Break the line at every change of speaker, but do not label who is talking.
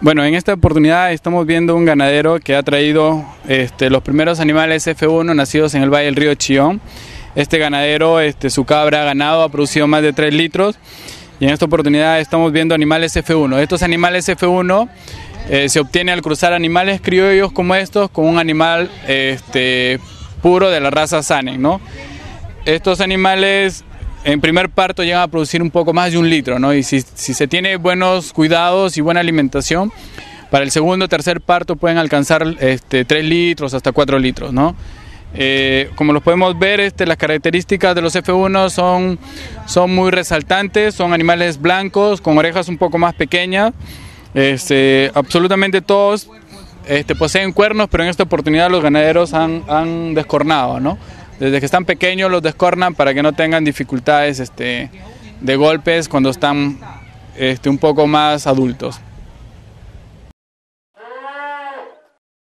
Bueno, en esta oportunidad estamos viendo un ganadero que ha traído este, los primeros animales F1 nacidos en el Valle del Río Chillón. Este ganadero, este, su cabra ganado ha producido más de 3 litros y en esta oportunidad estamos viendo animales F1. Estos animales F1 eh, se obtiene al cruzar animales criollos como estos con un animal este, puro de la raza Sanen. ¿no? Estos animales en primer parto llegan a producir un poco más de un litro, ¿no? Y si, se tiene buenos cuidados y buena alimentación, para el segundo o tercer parto pueden alcanzar este, 3 litros hasta 4 litros, ¿no? Eh, como los podemos ver, este, las características de los F1 son, son muy resaltantes, son animales blancos con orejas un poco más pequeñas, este, absolutamente todos este, poseen cuernos, pero en esta oportunidad los ganaderos han, han descornado, ¿no? Desde que están pequeños los descornan para que no tengan dificultades este, de golpes cuando están este, un poco más adultos.